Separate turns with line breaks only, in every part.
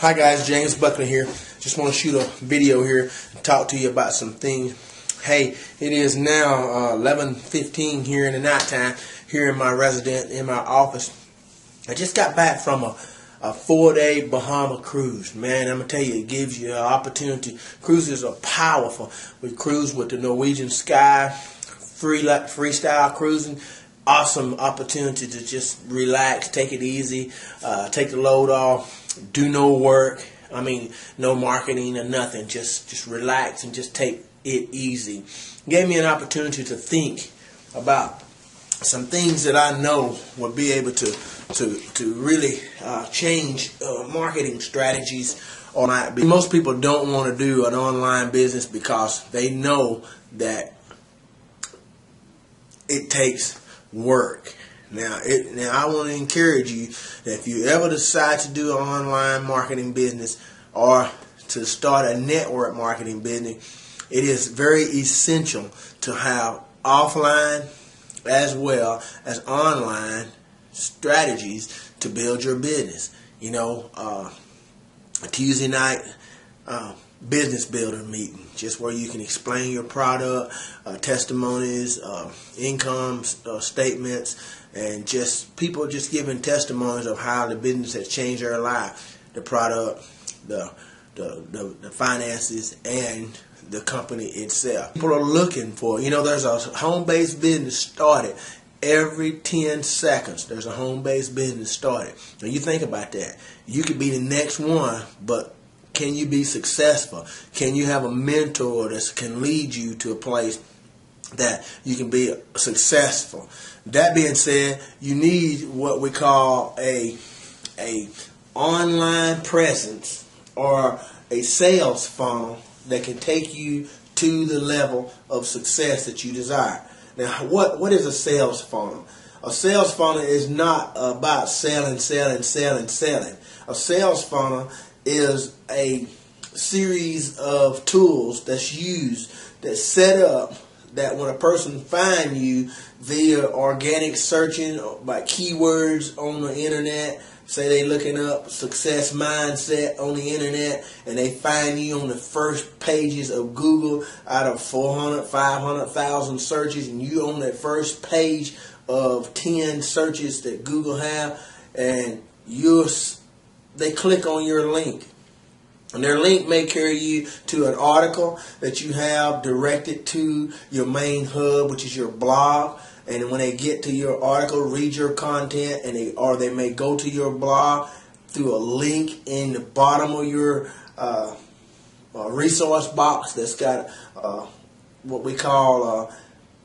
Hi guys, James Buckley here. Just want to shoot a video here and talk to you about some things. Hey, it is now uh, 11:15 here in the nighttime here in my resident in my office. I just got back from a, a four-day Bahama cruise. Man, I'm gonna tell you, it gives you an opportunity. Cruises are powerful. We cruise with the Norwegian Sky, free freestyle cruising awesome opportunity to just relax, take it easy, uh, take the load off, do no work. I mean, no marketing or nothing. Just just relax and just take it easy. Gave me an opportunity to think about some things that I know would be able to to to really uh, change uh, marketing strategies. Or might. Most people don't want to do an online business because they know that it takes work. Now, it, now I want to encourage you that if you ever decide to do an online marketing business or to start a network marketing business, it is very essential to have offline as well as online strategies to build your business. You know, uh, a Tuesday night uh, business builder meeting, just where you can explain your product, uh, testimonies, uh, income uh, statements, and just people just giving testimonies of how the business has changed their life, the product, the the, the, the finances, and the company itself. People are looking for, you know, there's a home-based business started every 10 seconds there's a home-based business started. Now you think about that. You could be the next one, but can you be successful? Can you have a mentor that can lead you to a place that you can be successful? That being said, you need what we call a a online presence or a sales funnel that can take you to the level of success that you desire. Now, what what is a sales funnel? A sales funnel is not about selling, selling, selling, selling. A sales funnel is a series of tools that's used that set up that when a person find you via organic searching by keywords on the internet say they looking up success mindset on the internet and they find you on the first pages of google out of 400 500000 searches and you on that first page of 10 searches that google have and you're they click on your link. And their link may carry you to an article that you have directed to your main hub, which is your blog. And when they get to your article, read your content, and they or they may go to your blog through a link in the bottom of your uh, uh, resource box that's got uh, what we call uh,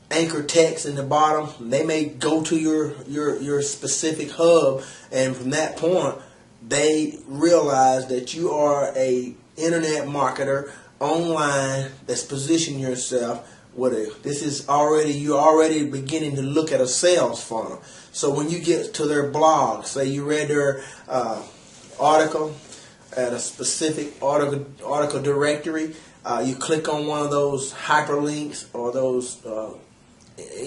anchor text in the bottom. They may go to your your your specific hub, and from that point they realize that you are a internet marketer online that's positioned yourself with a this is already you're already beginning to look at a sales funnel. So when you get to their blog say you read their uh, article at a specific article article directory uh, you click on one of those hyperlinks or those uh,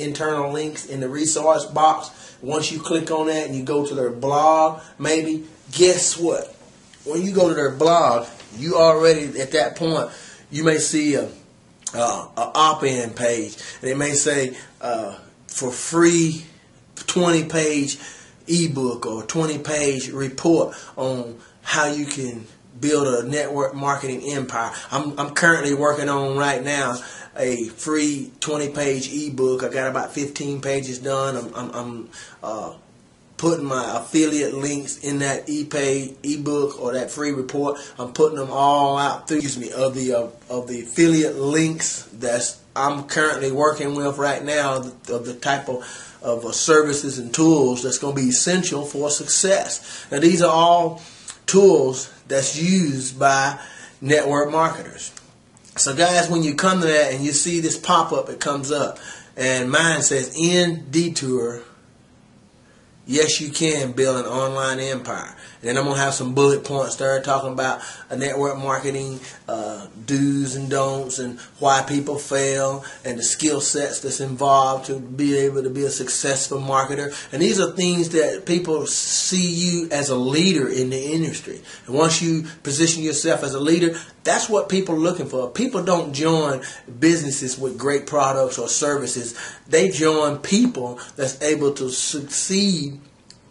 internal links in the resource box once you click on that and you go to their blog maybe guess what? When you go to their blog, you already at that point you may see a, a, a opt-in page, it may say uh, for free 20 page ebook or 20 page report on how you can build a network marketing empire. I'm, I'm currently working on right now a free 20 page ebook. I got about 15 pages done. I'm, I'm, I'm uh, putting my affiliate links in that e-pay ebook or that free report. I'm putting them all out through excuse me of the uh, of the affiliate links that's I'm currently working with right now of the type of of uh, services and tools that's going to be essential for success. Now these are all tools that's used by network marketers. So guys, when you come to that and you see this pop up, it comes up, and mine says "End detour Yes, you can build an online empire. And then I'm going to have some bullet points there talking about network marketing uh, do's and don'ts and why people fail and the skill sets that's involved to be able to be a successful marketer. And these are things that people see you as a leader in the industry. And once you position yourself as a leader, that's what people are looking for. People don't join businesses with great products or services. They join people that's able to succeed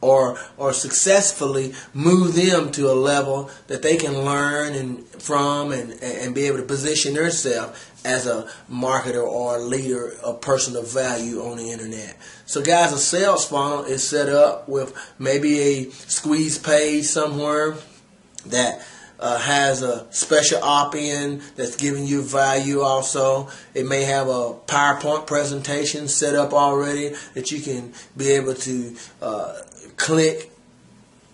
or or successfully move them to a level that they can learn and from and, and be able to position themselves as a marketer or a leader, a person of value on the internet. So guys, a sales funnel is set up with maybe a squeeze page somewhere that uh, has a special opt-in that's giving you value also. It may have a PowerPoint presentation set up already that you can be able to uh, click,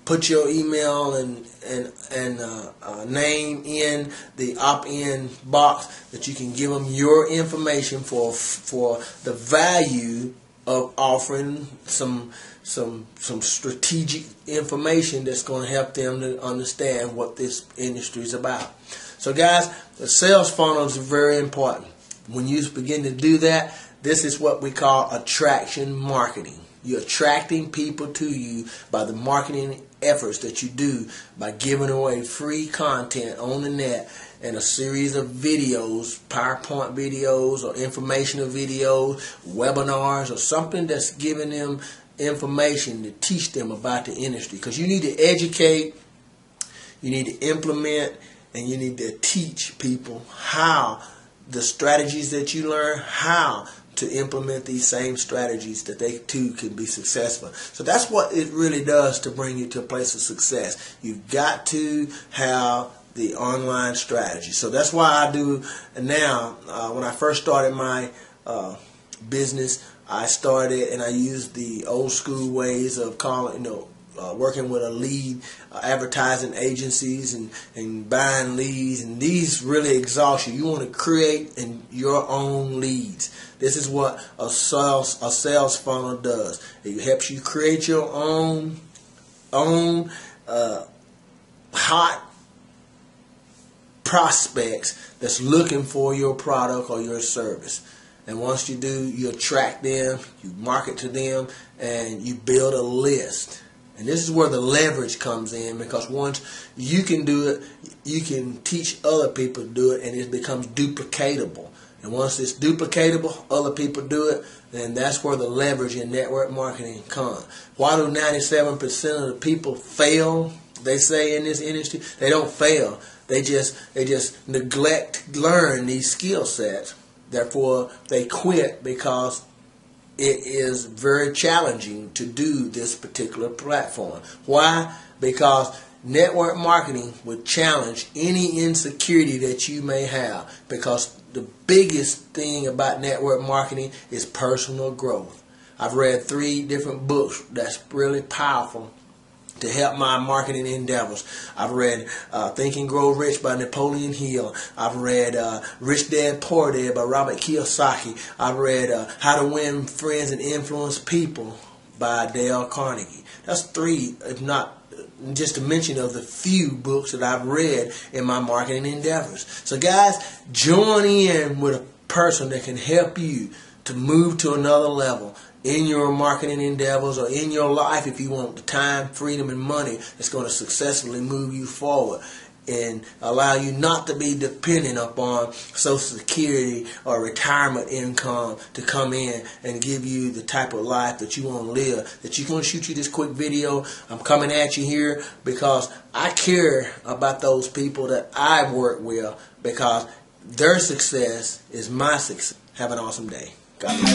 put your email and and and uh, uh, name in the opt-in box that you can give them your information for for the value of offering some some some strategic information that's going to help them to understand what this industry is about. So guys, the sales funnels are very important. When you begin to do that, this is what we call attraction marketing. You're attracting people to you by the marketing efforts that you do by giving away free content on the net and a series of videos, PowerPoint videos or informational videos, webinars or something that's giving them information to teach them about the industry. Because you need to educate, you need to implement, and you need to teach people how the strategies that you learn, how to implement these same strategies that they too can be successful. So that's what it really does to bring you to a place of success. You've got to have the online strategy. So that's why I do now. Uh, when I first started my uh, business, I started and I used the old school ways of calling, you know, uh, working with a lead uh, advertising agencies and, and buying leads and these really exhaust you. You want to create in your own leads. This is what a sales a sales funnel does. It helps you create your own own uh, hot prospects that's looking for your product or your service. And once you do, you attract them, you market to them, and you build a list. And this is where the leverage comes in because once you can do it, you can teach other people to do it and it becomes duplicatable. And once it's duplicatable, other people do it, then that's where the leverage in network marketing comes. Why do 97% of the people fail, they say in this industry? They don't fail. They just they just neglect learn these skill sets. Therefore, they quit because it is very challenging to do this particular platform. Why? Because network marketing would challenge any insecurity that you may have because the biggest thing about network marketing is personal growth. I've read three different books that's really powerful to help my marketing endeavors. I've read uh, Think and Grow Rich by Napoleon Hill. I've read uh, Rich Dad Poor Dad by Robert Kiyosaki. I've read uh, How to Win Friends and Influence People by Dale Carnegie. That's three, if not just a mention of the few books that I've read in my marketing endeavors. So guys, join in with a person that can help you to move to another level in your marketing endeavors or in your life if you want the time, freedom, and money that's going to successfully move you forward and allow you not to be dependent upon Social Security or retirement income to come in and give you the type of life that you want to live. That you're going to shoot you this quick video. I'm coming at you here because I care about those people that I work with because their success is my success. Have an awesome day. Come.